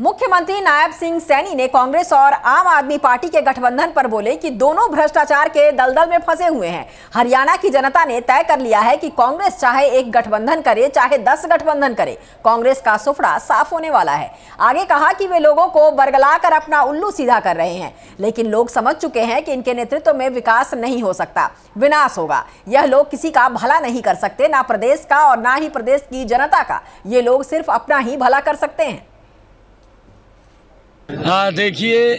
मुख्यमंत्री नायब सिंह सैनी ने कांग्रेस और आम आदमी पार्टी के गठबंधन पर बोले कि दोनों भ्रष्टाचार के दलदल में फंसे हुए हैं। हरियाणा की जनता ने तय कर लिया है कि कांग्रेस चाहे एक गठबंधन करे, चाहे दस गठबंधन करे, कांग्रेस का सुफड़ा साफ़ होने वाला है। आगे कहा कि वे लोगों को बरगला कर अपना उल्लू सीधा कर रहे हैं, लेकिन लोग समझ चुके हैं कि इनके नेतृत्व में विकास नहीं हो सकता, विनाश होगा। यह लोग किसी का भला नहीं कर सकते, ना प्रदेश का और ना ही प्रदेश की जनता का। ये लोग सिर्फ़ अपना ही भला कर सकते हैं। हाँ देखिए,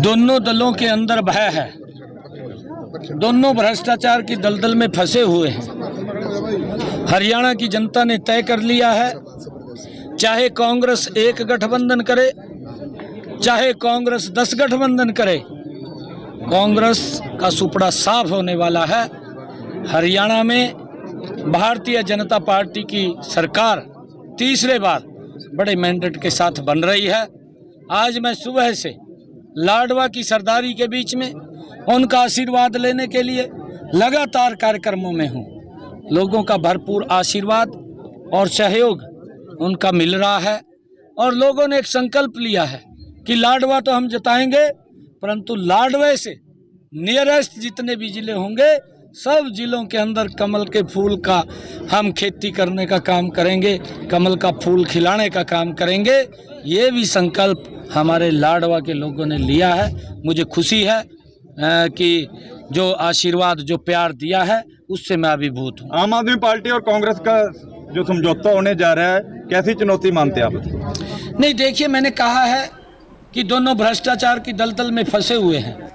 दोनों दलों के अंदर भय है। दोनों भ्रष्टाचार की दलदल में फंसे हुए हैं। हरियाणा की जनता ने तय कर लिया है, चाहे कांग्रेस एक गठबंधन करे, चाहे कांग्रेस दस गठबंधन करे, कांग्रेस का सुपड़ा साफ़ होने वाला है। हरियाणा में भारतीय जनता पार्टी की सरकार तीसरे बार बड़े मैंडेट के साथ बन रही है। आज मैं सुबह से लाडवा की सरदारी के बीच में उनका आशीर्वाद लेने के लिए लगातार कार्यक्रमों में हूँ। लोगों का भरपूर आशीर्वाद और सहयोग उनका मिल रहा है और लोगों ने एक संकल्प लिया है कि लाडवा तो हम जताएँगे, परंतु लाडवे से नियरेस्ट जितने भी ज़िले होंगे सब जिलों के अंदर कमल के फूल का हम खेती करने का काम करेंगे कमल का फूल खिलाने का काम करेंगे। ये भी संकल्प हमारे लाडवा के लोगों ने लिया है। मुझे खुशी है कि जो आशीर्वाद जो प्यार दिया है उससे मैं अभिभूत हूँ। आम आदमी पार्टी और कांग्रेस का जो समझौता होने जा रहा है कैसी चुनौती मानते आप? नहीं देखिए मैंने कहा है कि दोनों भ्रष्टाचार की दलदल में फंसे हुए हैं।